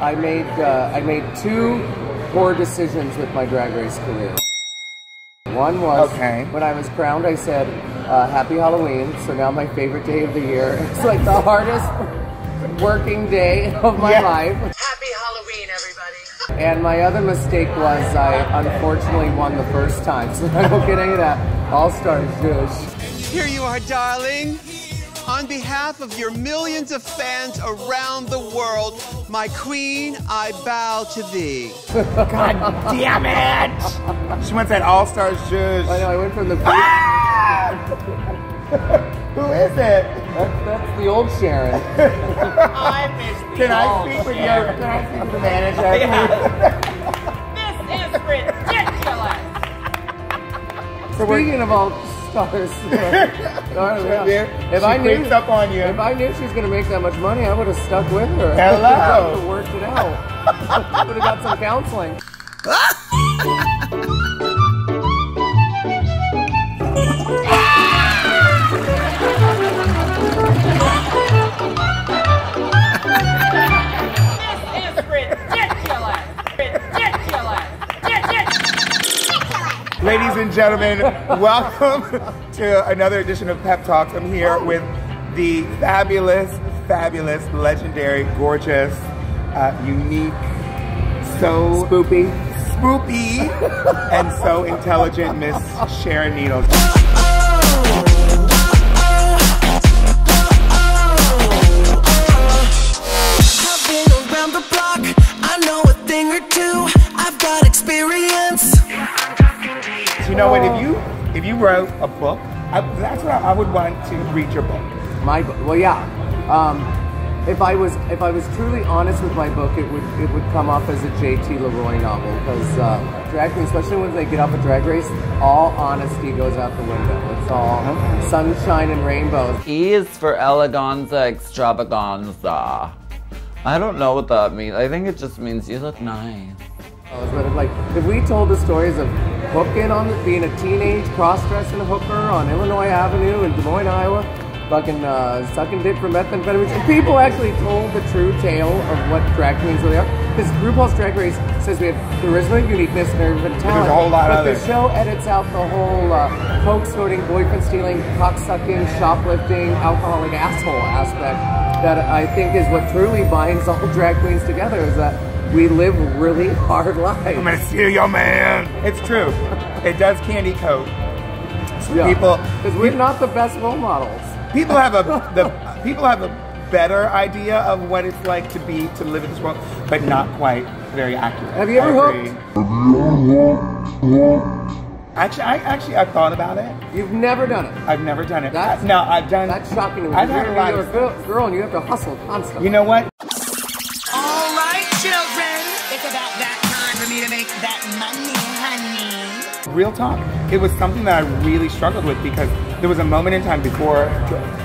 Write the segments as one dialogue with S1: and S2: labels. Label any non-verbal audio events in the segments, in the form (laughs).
S1: I made uh, I made two poor decisions with my drag race career. One was
S2: Okay.
S1: when I was crowned, I said uh, Happy Halloween. So now my favorite day of the year. (laughs) It's like the hardest working day of my
S2: Yeah.
S1: life.
S3: Happy Halloween, everybody. (laughs)
S1: And my other mistake was I unfortunately won the first time, (laughs) so I don't get any of that All Star zhuzh.
S4: Here you are, darling. On behalf of your millions of fans around the world, my queen, I bow to thee. (laughs)
S2: God damn it! She wants that All Stars judge.
S1: I know I went from the ah! (laughs)
S2: Who is it?
S1: that's, that's the old Sharon. (laughs)
S5: I miss the
S2: Can I
S5: old
S2: speak with your? Can I speak with the manager?
S5: This is ridiculous.
S2: So
S1: Speaking of all stars, (laughs) if
S2: She
S1: I knew
S2: up on you.
S1: if I knew she was going to make that much money, I would have stuck with her.
S2: Hello. (laughs)
S1: I would have worked it out. I would have got some counseling. (laughs)
S2: and gentlemen, welcome to another edition of Pep Talks. I'm here with the fabulous, fabulous, legendary, gorgeous, uh, unique, so
S1: Spoopy.
S2: spoopy, and so intelligent Miss Sharon Needles. Wrote a book, I, that's what I, I would want to read your book.
S1: My book. Well, yeah. Um, if I was if I was truly honest with my book, it would it would come off as a J.T. Leroy novel because uh, drag queens, especially when they get off a drag race, all honesty goes out the window. It's all sunshine and rainbows.
S6: E is for eleganza extravaganza. I don't know what that means. I think it just means you look nice.
S1: But if, like if we told the stories of hooking on the, being a teenage cross-dressing hooker on Illinois Avenue in Des Moines, Iowa, fucking uh, sucking dick for methamphetamines, and people actually told the true tale of what drag queens really are. Because RuPaul's Drag Race says we have charisma, uniqueness, nerve, and talent.
S2: There's a whole lot
S1: but
S2: of
S1: the show edits out the whole uh, coke snorting, boyfriend stealing, cock sucking, shoplifting, alcoholic asshole aspect that I think is what truly binds all drag queens together. Is that we live really hard lives.
S2: I'm gonna steal your man. It's true. It does candy coat. So people,
S1: because we're not the best role models.
S2: people have a (laughs) the people have a better idea of what it's like to be to live in this world, but not quite very accurate.
S1: Have you ever
S2: I agree.
S1: hooked?
S2: Actually, I actually I've thought about it.
S1: You've never done it.
S2: I've never done it.
S1: That's-
S2: no, I've done.
S1: That's shocking to me.
S2: I've
S1: because
S2: had a
S1: you're,
S2: lot
S1: you're
S2: of.
S1: a girl, girl and you have to hustle constantly.
S2: You know what? Real talk. It was something that I really struggled with because there was a moment in time before,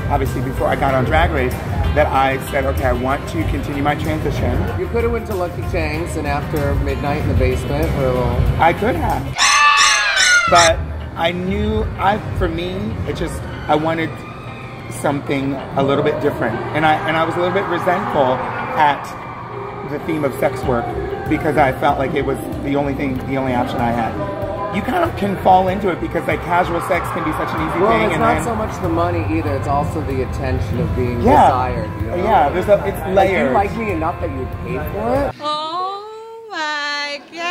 S2: obviously before I got on Drag Race, that I said, okay, I want to continue my transition.
S1: You could have went to Lucky Cheng's and after midnight in the basement, well,
S2: I could have. But I knew I for me, it just I wanted something a little bit different. And I and I was a little bit resentful at the theme of sex work because I felt like it was the only thing the only option I had. You kind of can fall into it because like casual sex can be such an easy
S1: well,
S2: thing Well,
S1: it's
S2: and
S1: not
S2: then
S1: so much the money either. It's also the attention of being
S2: Yeah.
S1: desired. You know?
S2: Yeah, there's a it's
S1: Like you like me enough that you paid for it.
S5: Oh my God.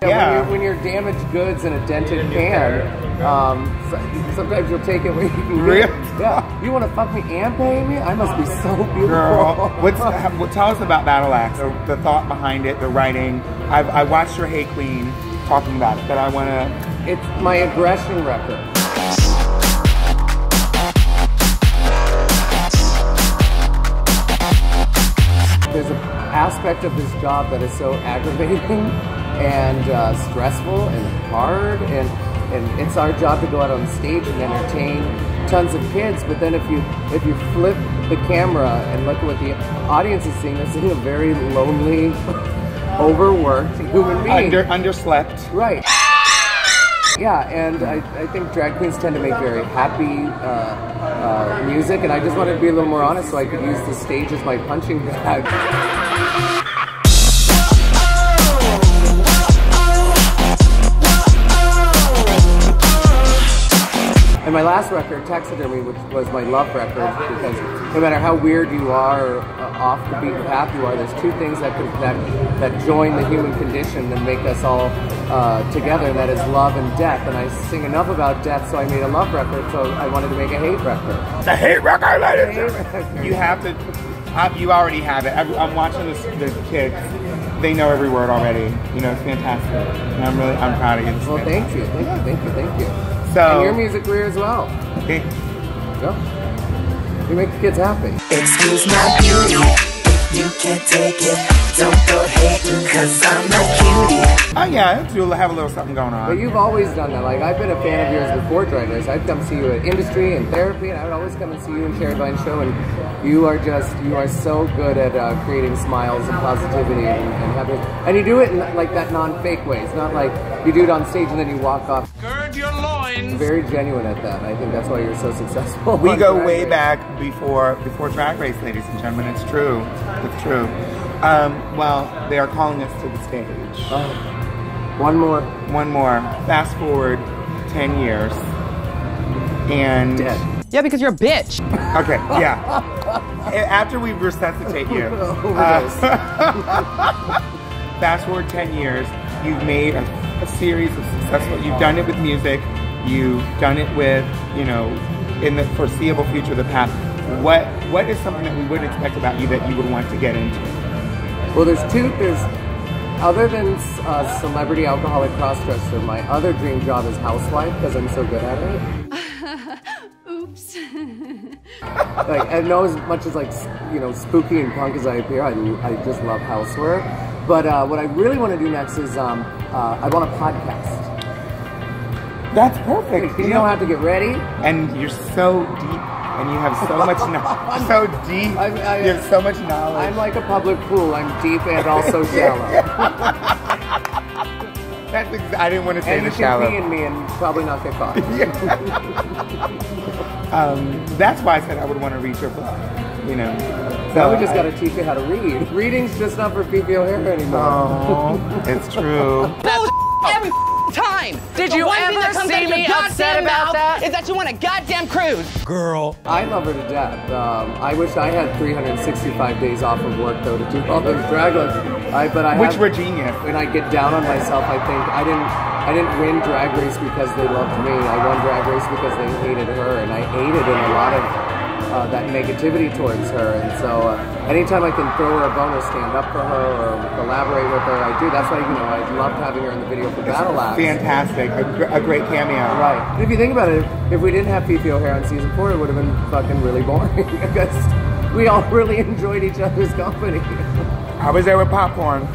S5: What?
S1: Yeah,
S2: Yeah.
S1: When, you're, when you're damaged goods in a dented can, um, so- sometimes you'll take it when you can get
S2: Really?
S1: Yeah. You want to fuck me and pay me? I must be so beautiful.
S2: Girl, what's, (laughs) ha- what, tell us about Battle Axe, the, the thought behind it, the writing. I've, I watched your Hey Qween talking about it, but I want to.
S1: It's my aggression record. There's an aspect of this job that is so aggravating and uh, stressful and hard, and and it's our job to go out on stage and entertain tons of kids. But then if you if you flip the camera and look at what the audience is seeing, they're seeing a very lonely, (laughs) overworked human being.
S2: Under, underslept.
S1: Right. Yeah, and I, I think drag queens tend to make very happy, uh, uh, music, and I just wanted to be a little more honest, so I could use the stage as my punching bag. (laughs) And my last record, Taxidermy, which was my love record, because no matter how weird you are or uh, off the beaten path you are, there's two things that can connect, that join the human condition and make us all uh, together, and that is love and death. And I sing enough about death, so I made a love record, so I wanted to make a hate record.
S2: The hate record, ladies. You have to. I, you already have it. I, I'm watching this, the kids. They know every word already. You know, it's fantastic. And I'm really, I'm proud of you.
S1: Well, thank you, thank you, thank you, thank you.
S2: So,
S1: And your music career as well.
S2: Hey,
S1: Yeah. You make the kids happy.
S7: Excuse my beauty. If you can't take it, don't go hating, cause I'm a cutie.
S2: Oh yeah, you'll have a little something going on.
S1: But you've always done that. Like I've been a fan of yours before Drag Race. I'd come see you at industry and therapy, and I would always come and see you in Sherry Vine show. And you are just you are so good at uh, creating smiles and positivity and, and having, and you do it in like that non-fake way. It's not like you do it on stage and then you walk off.
S3: Gird your loins.
S1: Very genuine at that. I think that's why you're so successful.
S2: We go way
S1: Race.
S2: back before before Drag Race, ladies and gentlemen. It's true. It's true. Um, well, they are calling us to the stage.
S1: One more
S2: One more. Fast forward ten years, and
S1: dead.
S5: Yeah, because you're a bitch.
S2: okay, (laughs) yeah. After we resuscitate you, (laughs)
S1: Overdose. (laughs)
S2: fast forward 10 years, you've made a, a series of successful, you've done it with music, you've done it with, you know, in the foreseeable future, of the past. What What is something that we would expect about you that you would want to get into?
S1: Well, there's two. There's other than uh, celebrity alcoholic crossdresser. My other dream job is housewife because I'm so good at it. (laughs)
S8: Oops. (laughs)
S1: Like I know as much as like you know spooky and punk as I appear, I, I just love housework. But uh, what I really want to do next is um, uh, I want a podcast.
S2: That's perfect.
S1: You don't have to get ready.
S2: and you're so deep, and you have so much knowledge. (laughs) So deep.
S1: I- I-
S2: you have so much knowledge.
S1: I'm like a public pool. I'm deep and (laughs) also shallow. (laughs)
S2: That's ex- I didn't want to say
S1: and you
S2: the
S1: can
S2: shallow.
S1: pee in me and probably not get caught.
S2: Um, that's why I said I would want to read your book. You know.
S1: Now we just got to teach you how to read. Reading's just not for Phi Phi O'Hara anymore.
S2: Oh, it's true.
S5: Every time. Did
S9: The
S5: you
S9: one thing
S5: ever
S9: that comes out
S5: see
S9: of
S5: me upset about
S9: mouth
S5: that?
S9: Is that you want a goddamn cruise? Girl.
S1: I love her to death. Um, I wish I had 365 days off of work though to do all those drag looks. I, but I
S2: Which
S1: have,
S2: were genius.
S1: when I get down on myself, I think I didn't. I didn't win Drag Race because they loved me. I won Drag Race because they hated her, and I hated in a lot of uh, that negativity towards her. And so, uh, anytime I can throw her a bone or stand up for her or collaborate with her, I do. That's why you know I loved having her in the video for Battle Axe.
S2: Fantastic. A, gr- a great cameo.
S1: Right. And if you think about it, if we didn't have Phi Phi O'Hara on season four, it would have been fucking really boring (laughs) because we all really enjoyed each other's company. (laughs)
S2: I was there with popcorn.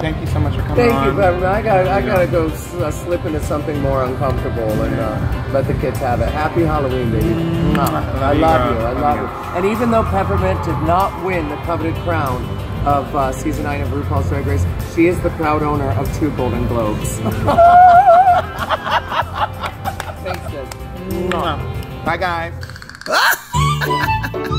S2: Thank you so much for coming
S1: Thank
S2: on.
S1: you, Bevan. I got I gotta go uh, slip into something more uncomfortable and uh, let the kids have it. Happy Halloween, baby. Mwah. I love you. I
S2: Love you.
S1: And even though Peppermint did not win the coveted crown of uh, season nine of RuPaul's Drag Race, she is the proud owner of two Golden Globes. (laughs) Thanks. Mwah.
S2: Bye, guys. (laughs)